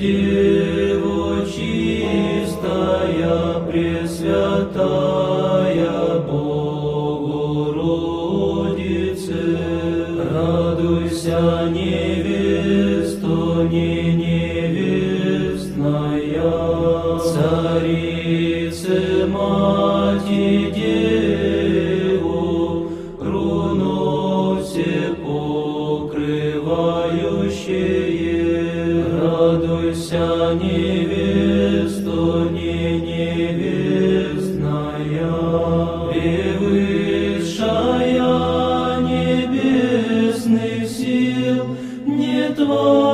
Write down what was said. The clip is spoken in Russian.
Дево чистая, пресвятая Богородице, радуйся, невесто, не невестная, царице, мать и. Невеста не невестная, превысшая небесных сил, не твоя.